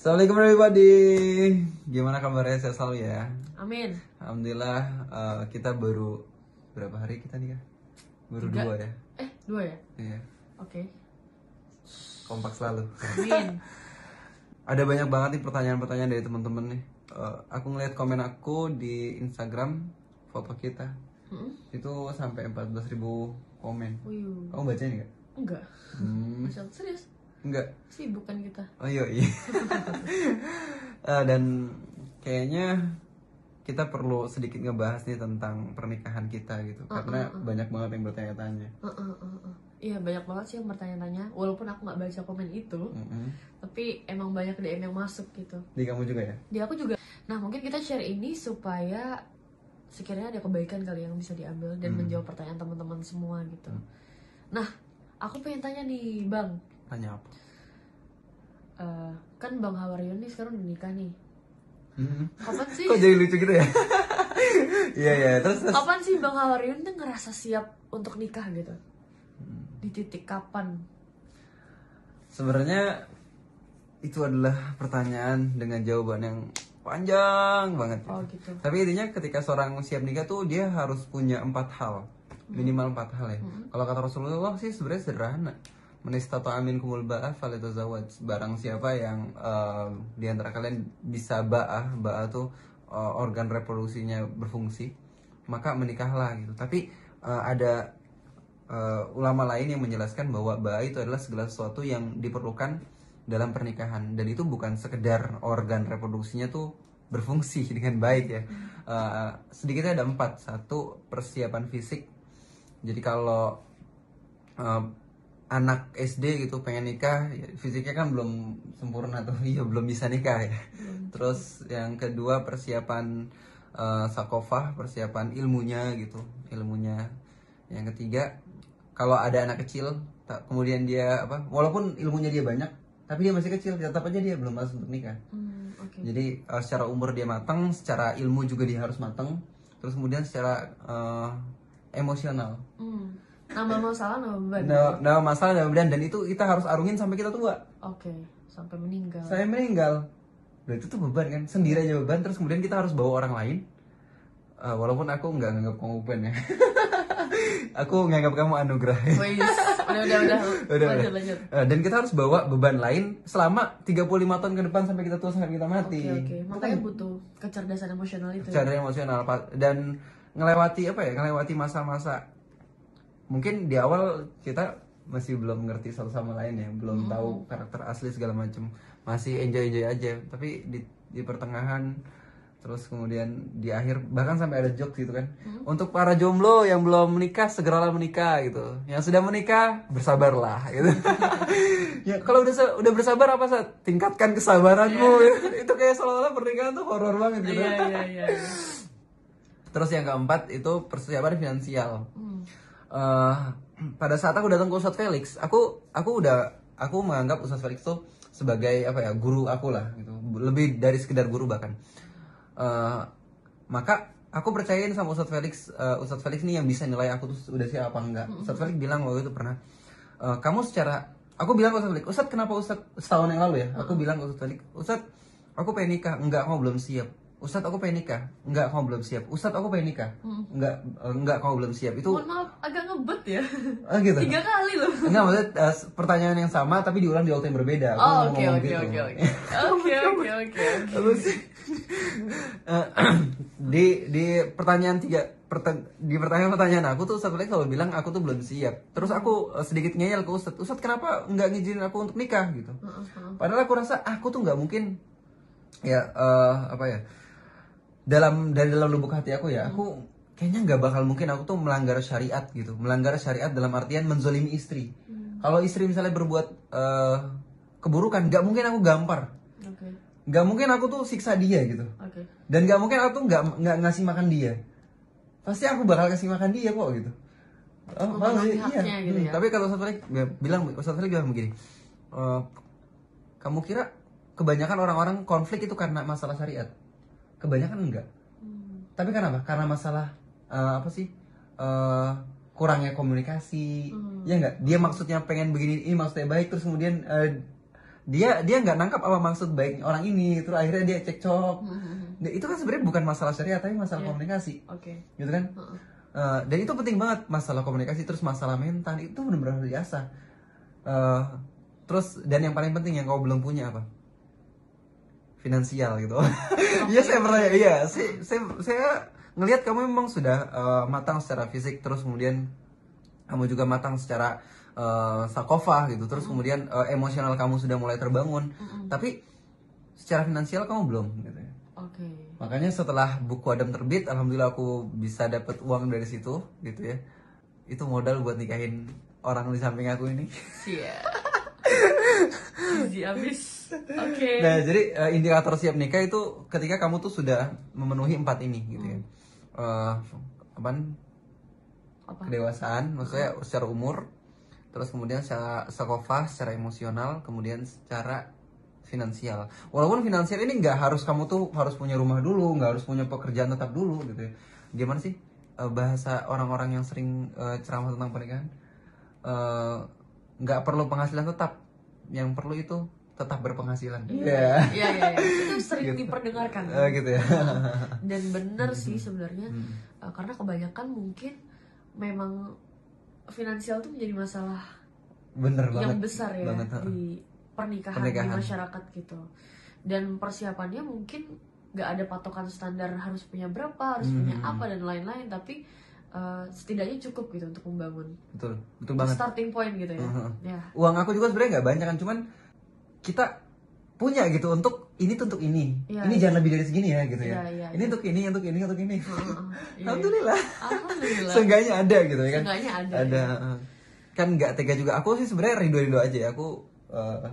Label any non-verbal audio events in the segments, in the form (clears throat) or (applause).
Assalamualaikum everybody. Gimana kabarnya? Saya selalu ya. Amin. Alhamdulillah eh, kita baru berapa hari kita nih ya? Baru Tiga. dua ya. Eh, dua ya? Iya. Oke. Kompak selalu. Amin. (laughs) Ada banyak banget nih pertanyaan-pertanyaan dari teman-teman nih. Eh, aku ngeliat komen aku di Instagram foto kita. Mm-mm. Itu sampai 14.000 komen. Uyuh. Kamu baca ini nggak? Enggak. Hmm, Masya Allah, serius. Enggak. Sibuk kan kita. Oh iya iya. (laughs) Eh, dan kayaknya kita perlu sedikit ngebahas nih tentang pernikahan kita gitu karena banyak banget yang bertanya-tanya. Uh, uh, uh, uh. Iya banyak banget sih yang bertanya-tanya. Walaupun aku nggak baca komen itu, Mm-mm. tapi emang banyak DM yang masuk gitu. Di kamu juga ya? Di aku juga. Nah mungkin kita share ini supaya sekiranya ada kebaikan kali yang bisa diambil dan menjawab pertanyaan teman-teman semua gitu. Nah aku pengen tanya nih bang, Tanya apa? Eh, kan bang Hawaryo nih sekarang udah nikah nih. Mm-mm. Kapan sih? Kok jadi lucu gitu ya? (laughs) Iya iya terus terus. Kapan sih Bang Hawariun tuh ngerasa siap untuk nikah gitu? Hmm. Di titik kapan? Sebenarnya itu adalah pertanyaan dengan jawaban yang panjang banget. Oh gitu. Tapi intinya ketika seorang siap nikah tuh dia harus punya empat hal minimal empat hal ya. Kalau kata Rasulullah sih sebenarnya sederhana. Menistata amin kumul ba'ah faletazawaj Barang siapa yang eh, di antara kalian bisa ba'ah Ba'ah tuh eh, organ reproduksinya berfungsi Maka menikahlah gitu. Tapi eh, ada eh, ulama lain yang menjelaskan bahwa ba'ah itu adalah segala sesuatu yang diperlukan dalam pernikahan. Dan itu bukan sekedar organ reproduksinya tuh berfungsi (laughs) dengan baik ya. Eh, Sedikitnya ada empat. Satu persiapan fisik. Jadi kalau anak SD gitu pengen nikah, ya, fisiknya kan belum sempurna tuh, (laughs) iya belum bisa nikah ya. Terus yang kedua persiapan eh, sakofah, persiapan ilmunya gitu, ilmunya. Yang ketiga kalau ada anak kecil, tak, kemudian dia apa, walaupun ilmunya dia banyak, tapi dia masih kecil, tetap aja dia belum masuk untuk nikah. Hmm, oke. Jadi eh, secara umur dia matang, secara ilmu juga dia harus matang. Terus kemudian secara eh, emosional. Hmm. Nambah masalah nambah beban. Nah, nah masalah dan beban dan itu kita harus arungin sampai kita tua. Oke, sampai meninggal. Saya meninggal. Nah, itu tuh beban kan, sendiri aja beban. Terus kemudian kita harus bawa orang lain. Eh, walaupun aku nggak nganggap kamu beban ya. (laughs) aku nganggap kamu anugerah. Wih, udah udah udah. (laughs) Udah, lanjut udah. lanjut. Eh, dan kita harus bawa beban lain selama 35 tahun ke depan sampai kita tua sampai kita mati. Oke oke. Makanya butuh kecerdasan emosional itu. ya. Secara emosional Pak. dan ngelewati apa ya ngelewati masa-masa mungkin di awal kita masih belum ngerti satu sama lain ya belum tahu karakter asli segala macam masih enjoy enjoy aja tapi di di pertengahan terus kemudian di akhir bahkan sampai ada jokes gitu kan. Untuk para jomblo yang belum menikah segeralah menikah gitu. Yang sudah menikah bersabarlah gitu. (laughs) Ya kalau udah udah bersabar apa sih tingkatkan kesabaranmu. (laughs) Itu kayak seolah-olah pernikahan tuh horor banget gitu. Iya iya. iya. Terus yang keempat itu persiapan finansial. Hmm. Eh, (clears throat) pada saat aku datang ke Ustadz Felix, aku aku udah aku menganggap Ustadz Felix tuh sebagai apa ya guru aku lah gitu, lebih dari sekedar guru bahkan. Eh, maka aku percayain sama Ustadz Felix, eh, Ustadz Felix nih yang bisa nilai aku tuh udah siap apa enggak. Ustadz Felix bilang waktu itu pernah, eh, kamu secara aku bilang ke Ustadz Felix, Ustadz kenapa Ustadz setahun yang lalu ya? Aku bilang ke Ustadz Felix, Ustadz aku pengen nikah, enggak kamu belum siap. Ustadz aku pengen nikah, enggak kamu belum siap. Ustadz aku pengen nikah, enggak eh, enggak kamu belum siap. Itu Mohon maaf agak ngebet ya. ah gitu. Tiga kali loh. Enggak maksudnya eh, pertanyaan yang sama tapi diulang di waktu yang berbeda. Oh nggak oke oke gitu. oke oke. (laughs) Oke oke oke. Eh, (clears throat) di di pertanyaan tiga pertan- di pertanyaan-pertanyaan aku tuh Ustadz selalu bilang aku tuh belum siap. Terus aku eh, sedikit ngeyel ke Ustadz, Ustadz kenapa nggak ngizinin aku untuk nikah gitu? Padahal aku rasa aku tuh nggak mungkin ya eh, apa ya dalam dari dalam lubuk hati aku ya aku kayaknya nggak bakal mungkin aku tuh melanggar syariat gitu. Melanggar syariat dalam artian menzolimi istri. Kalau istri misalnya berbuat eh, keburukan nggak mungkin aku gampar. Nggak mungkin aku tuh siksa dia gitu. Oke. dan nggak mungkin aku tuh nggak nggak ngasih makan dia. Pasti aku bakal kasih makan dia kok gitu. Oh, sih? haknya gitu Hmm, ya. tapi kalau Ustadz Felix bi- bilang Ustadz Felix bilang begini "Eh, kamu kira kebanyakan orang-orang konflik itu karena masalah syariat kebanyakan enggak. Hmm. tapi kenapa karena masalah eh, apa sih? Eh, kurangnya komunikasi. Hmm. ya enggak? Dia maksudnya pengen begini ini maksudnya baik terus kemudian eh, dia dia nggak nangkap apa maksud baik orang ini terus akhirnya dia cekcok. Hmm, Nah, itu kan sebenarnya bukan masalah syariat tapi masalah Iya. komunikasi. Oke. Gitu kan? Heeh. Eh, dan itu penting banget masalah komunikasi terus masalah mental itu benar-benar diasah. Eh, terus dan yang paling penting yang kau belum punya apa finansial gitu. (laughs) Iya saya pernah iya saya saya, saya ngelihat kamu memang sudah eh, matang secara fisik terus kemudian kamu juga matang secara eh, sakofah gitu terus kemudian eh, emosional kamu sudah mulai terbangun. Tapi secara finansial kamu belum gitu ya. Oke. Makanya setelah buku Adam terbit, alhamdulillah aku bisa dapat uang dari situ, gitu ya. Itu modal buat nikahin orang di samping aku ini. siap. (laughs) Easy abis oke Nah, jadi eh, indikator siap nikah itu ketika kamu tuh sudah memenuhi empat ini, gitu ya. Eh, apaan? apa Kedewasaan, maksudnya secara umur, terus kemudian secara sakofah, secara emosional, kemudian secara finansial. Walaupun finansial ini nggak harus kamu tuh harus punya rumah dulu, nggak harus punya pekerjaan tetap dulu gitu ya. Gimana sih eh, bahasa orang-orang yang sering eh, ceramah tentang pernikahan? Eh, nggak perlu penghasilan tetap, yang perlu itu tetap berpenghasilan. Iya. Iya iya iya. itu sering diperdengarkan Eh, gitu ya. (laughs) dan bener sih sebenarnya Uh, karena kebanyakan mungkin memang finansial tuh menjadi masalah Bener banget. yang besar ya Banget, di pernikahan, Pernikahan. di masyarakat gitu dan persiapannya mungkin nggak ada patokan standar harus punya berapa harus punya Hmm. apa dan lain-lain tapi uh, setidaknya cukup gitu untuk membangun Betul, betul banget. starting point gitu ya Mhm. ya uang aku juga sebenarnya nggak banyak kan cuman kita punya gitu untuk ini tuh untuk ini. Iya, ini jangan lebih dari segini ya gitu ya. Iya, iya, ini untuk ini untuk ini untuk ini. (laughs) Iya. alhamdulillah. Alhamdulillah. Seenggaknya ada gitu ya kan. Seenggaknya ada, ada eh. kan nggak tega juga. Aku sih sebenarnya rindu rindu aja ya. Aku eh,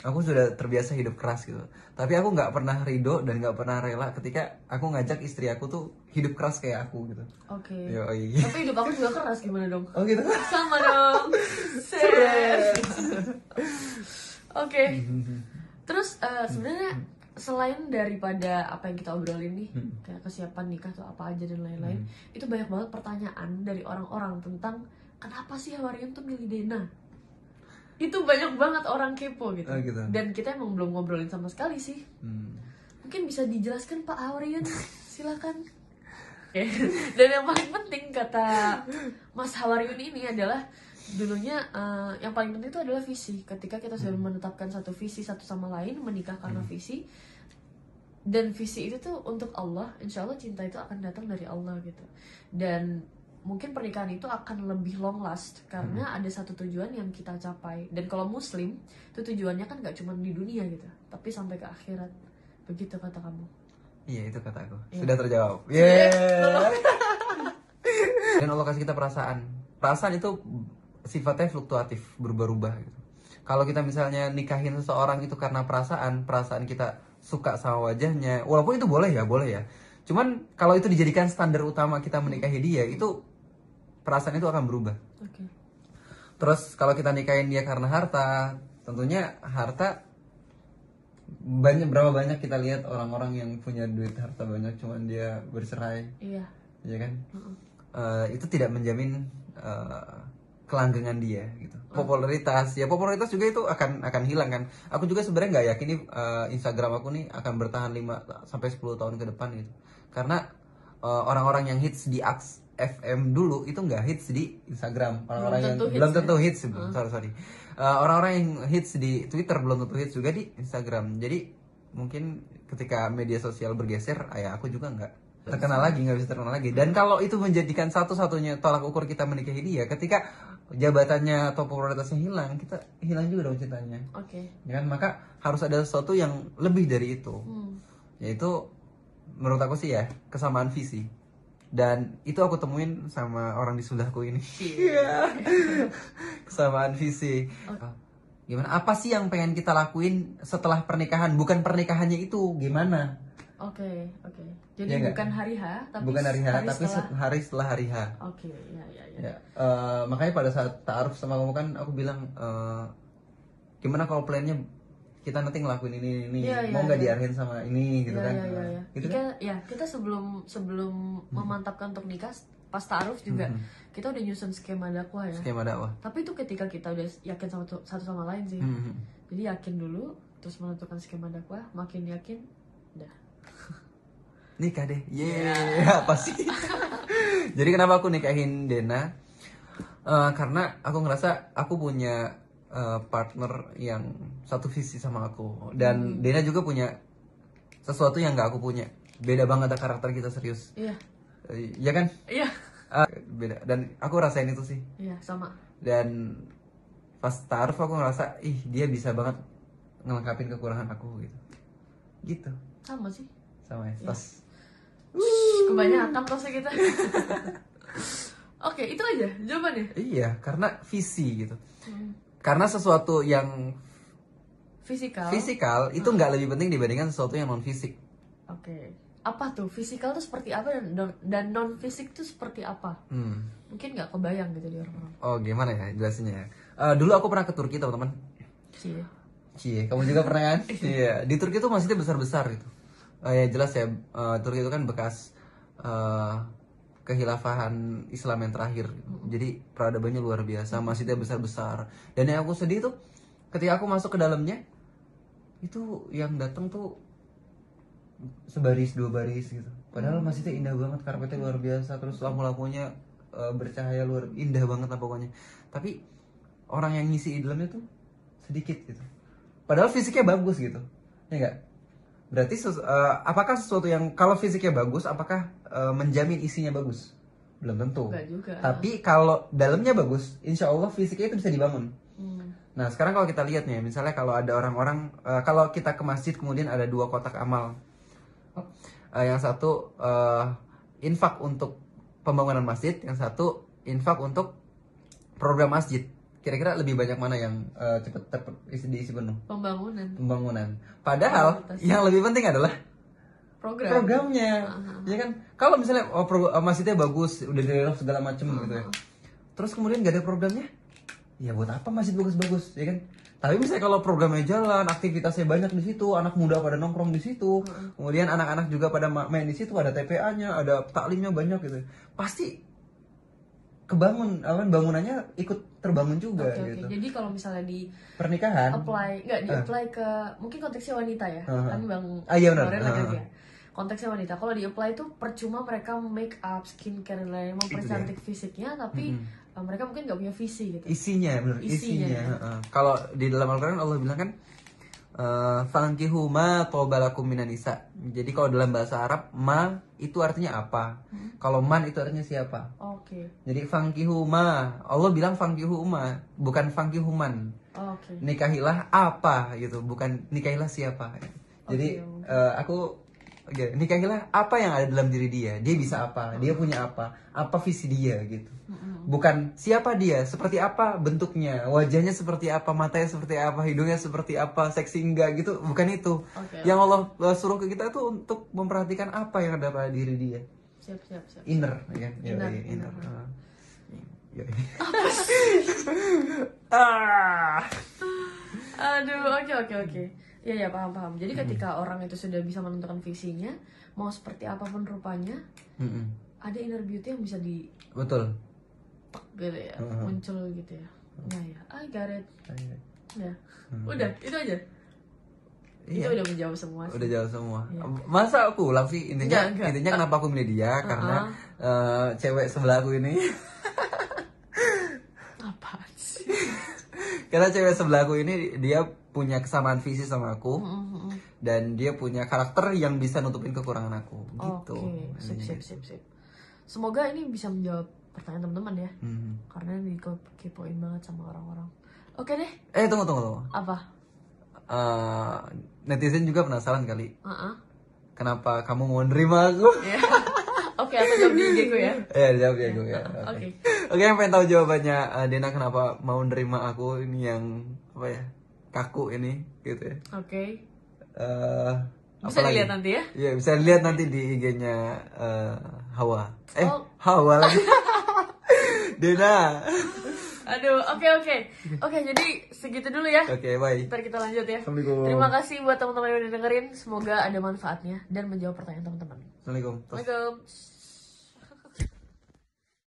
aku sudah terbiasa hidup keras gitu. Tapi aku nggak pernah ridho dan nggak pernah rela ketika aku ngajak istri aku tuh hidup keras kayak aku gitu. Oke. Yoi. tapi hidup aku juga keras gimana dong? Oh gitu. Sama dong (laughs) (laughs) Oke. Terus eh, sebenarnya selain daripada apa yang kita obrolin nih kayak kesiapan nikah tuh apa aja dan lain-lain itu banyak banget pertanyaan dari orang-orang tentang kenapa sih Hawarian tuh milih Dena? Itu banyak banget orang kepo gitu. Oh, gitu. dan kita emang belum ngobrolin sama sekali sih. Hmm. mungkin bisa dijelaskan Pak Hawarian silakan. (laughs) Dan yang paling penting kata Mas Hawariun ini adalah dulunya eh, yang paling penting itu adalah visi ketika kita sudah menetapkan satu visi satu sama lain menikah karena visi dan visi itu tuh untuk Allah insya Allah cinta itu akan datang dari Allah gitu dan mungkin pernikahan itu akan lebih long last karena ada satu tujuan yang kita capai dan kalau muslim itu tujuannya kan nggak cuma di dunia gitu tapi sampai ke akhirat begitu kata kamu Iya itu kata aku. Iya. Sudah terjawab. Sudah, Yeah. (laughs) Dan Allah kasih kita perasaan. Perasaan itu sifatnya fluktuatif, berubah-ubah gitu. Kalau kita misalnya nikahin seseorang itu karena perasaan, perasaan kita suka sama wajahnya, walaupun itu boleh ya, boleh ya. Cuman kalau itu dijadikan standar utama kita menikahi dia, itu perasaan itu akan berubah. oke Terus kalau kita nikahin dia karena harta, tentunya harta banyak berapa banyak kita lihat orang-orang yang punya duit harta banyak cuman dia bercerai, iya ya kan? Heeh. Eh, itu tidak menjamin eh, kelanggengan dia gitu. Popularitas, ya popularitas juga itu akan akan hilang kan. Aku juga sebenarnya nggak yakin nih eh, Instagram aku nih akan bertahan 5 sampai 10 tahun ke depan gitu. Karena eh, orang-orang yang hits di Aks FM dulu itu nggak hits di Instagram. Orang-orang yang hits belum ya. tentu hits, sorry sorry. Eh, orang-orang yang hits di Twitter belum tentu hits juga di Instagram. Jadi mungkin ketika media sosial bergeser, ayah aku juga nggak terkenal lagi, nggak bisa terkenal lagi. Dan kalau itu menjadikan satu-satunya tolak ukur kita menikahi dia, ketika jabatannya atau popularitasnya hilang, kita hilang juga dong cintanya. oke Ya kan? Maka harus ada sesuatu yang lebih dari itu. Hmm. Yaitu menurut aku sih ya kesamaan visi. Dan itu aku temuin sama orang di sebelahku ini. Iya. (laughs) kesamaan visi. Gimana? Apa sih yang pengen kita lakuin setelah pernikahan? Bukan pernikahannya itu, gimana? Oke, oke. Jadi nggak? bukan hari H, tapi Bukan hari H, tapi setelah. se- hari setelah hari H. Oke, ya, ya, ya. Ya, eh, makanya pada saat taaruf sama kamu kan aku bilang eh, gimana kalau plannya kita nanti ngelakuin ini ini Iya, iya, mau nggak iya. diarahin sama ini gitu ya, kan? ya, ya, ya. Gitu Kita, kan? ya, kita sebelum sebelum memantapkan untuk nikah, pas taaruf juga kita udah nyusun skema dakwah ya. Skema dakwah. Tapi itu ketika kita udah yakin sama tu- satu sama lain sih. Hmm. jadi yakin dulu terus menentukan skema dakwah makin yakin udah nikah deh. Yeay apa sih? (laughs) Jadi kenapa aku nikahin Dena? Eh, karena aku ngerasa aku punya eh, partner yang satu visi sama aku. Dan Dena juga punya sesuatu yang gak aku punya. Beda banget karakter kita serius. Iya. Eh, ya kan? Iya. Ah, beda. Dan aku rasain itu sih. Iya sama. Dan pas taruh aku ngerasa ih dia bisa banget ngelengkapin kekurangan aku gitu. Gitu sama sih. Sama ya. Tas. Kebanyakan tosnya kita. (laughs) Oke itu aja jawabannya iya karena visi gitu. Hmm. karena sesuatu yang fisikal. fisikal itu nggak lebih penting dibandingkan sesuatu yang non fisik oke. Apa tuh? Fisikal tuh seperti apa dan non, dan non fisik tuh seperti apa? Hmm. mungkin nggak kebayang gitu di orang-orang. Oh gimana ya jelasinnya ya? Eh, dulu aku pernah ke Turki teman-teman. Sih Cie, kamu juga pernah kan? (laughs) Iya, di Turki itu masjidnya besar-besar gitu. Eh, ya jelas ya, eh, Turki itu kan bekas eh, kehilafahan Islam yang terakhir. Jadi peradabannya luar biasa, masjidnya besar-besar. Dan yang aku sedih tuh, ketika aku masuk ke dalamnya, itu yang datang tuh sebaris dua baris gitu. Padahal masjidnya indah banget, karpetnya luar biasa, terus lampu-lampunya eh, bercahaya luar indah banget lah pokoknya. Tapi orang yang ngisi di dalamnya tuh sedikit gitu. Padahal fisiknya bagus gitu, ya enggak? Berarti sesu- eh, apakah sesuatu yang kalau fisiknya bagus, apakah eh, menjamin isinya bagus? Belum tentu. Enggak juga. Tapi kalau dalamnya bagus, insya Allah fisiknya itu bisa dibangun. Hmm. Nah sekarang kalau kita lihat nih, misalnya kalau ada orang-orang, eh, kalau kita ke masjid kemudian ada dua kotak amal, Eh, yang satu eh, infak untuk pembangunan masjid, yang satu infak untuk program masjid. Kira-kira lebih banyak mana yang eh, cepet ter- isi diisi penuh? pembangunan Pembangunan. Padahal Prioritas. yang lebih penting adalah program programnya, ya kan? Kalau misalnya oh, pro- eh, masjidnya bagus, udah direlok segala macem gitu ya. Terus kemudian gak ada programnya, ya buat apa masjid bagus-bagus, ya kan? Tapi misalnya kalau programnya jalan, aktivitasnya banyak di situ, anak muda pada nongkrong di situ, kemudian anak-anak juga pada ma- main di situ, ada TPA-nya, ada taklimnya banyak gitu, pasti kebangun, apa bangunannya ikut terbangun juga oke. gitu. Jadi kalau misalnya di Pernikahan, apply nggak di apply ke mungkin konteksnya wanita ya Ah. kan bang Ah, iya benar. Ah, laki-laki ah. ya. konteksnya wanita kalau di apply itu percuma mereka make up skincare dan lain mempercantik fisiknya tapi uh, mereka mungkin nggak punya visi gitu isinya benar Isinya. isinya, heeh. kalau di dalam Al-Qur'an Allah bilang kan eh, fankihu ma tobalakum minan nisa jadi kalau dalam bahasa Arab ma itu artinya apa? Kalau man itu artinya siapa? Oke. Jadi fankihu ma Allah bilang fankihu ma bukan fankihu man oke. Nikahilah apa gitu bukan nikahilah siapa. Jadi eh, aku oke, nikahilah apa yang ada dalam diri dia? Dia bisa apa? Dia punya apa? Apa visi dia? Gitu. Bukan siapa dia seperti apa bentuknya? Wajahnya seperti apa? Matanya seperti apa? Hidungnya seperti apa? Seksi enggak? Gitu. Bukan itu. Oke. yang Allah suruh ke kita tuh untuk memperhatikan apa yang ada pada diri dia. Siap siap siap. Inner ya. Inner, Yoi, inner. Yoi. (laughs) ah aduh oke oke oke Iya ya paham paham. Jadi ketika orang itu sudah bisa menentukan visinya, mau seperti apa pun rupanya, Mm-mm. ada inner beauty yang bisa di betul gitu ya, muncul gitu ya. Ya ya, I got it. Ya. Udah, itu aja. Itu Iya. udah menjawab semua sih. udah jauh semua masa aku ulang sih intinya Enggak, enggak. intinya kenapa aku milih dia karena eh, cewek sebelah aku ini (laughs) Apaan sih? Karena cewek sebelah aku ini dia punya kesamaan visi sama aku Mm-mm. dan dia punya karakter yang bisa nutupin kekurangan aku gitu Oke, sip sip sip sip. Semoga ini bisa menjawab pertanyaan teman-teman ya. Hmm. Karena ini kepoin banget sama orang-orang. Oke deh, eh tunggu tunggu tunggu apa? Eh, netizen juga penasaran kali Uh-uh. kenapa kamu mau nerima aku Ya. Oke, aku jawab di IG ku ya. ya jawab ya gue ya Oke. Oke yang pengen tahu jawabannya eh, Dena kenapa mau nerima aku ini yang apa ya kaku ini gitu ya Oke. Eh, Bisa apalagi? dilihat nanti ya. Iya bisa lihat nanti di IG-nya eh, Hawa. Eh Oh. Hawa lagi. (laughs) Dena. Aduh, oke oke. Oke, jadi segitu dulu ya. Oke bye. Ntar kita lanjut ya. Assalamualaikum. Terima kasih buat teman-teman yang udah dengerin. Semoga ada manfaatnya dan menjawab pertanyaan teman-teman. Assalamualaikum. Assalamualaikum.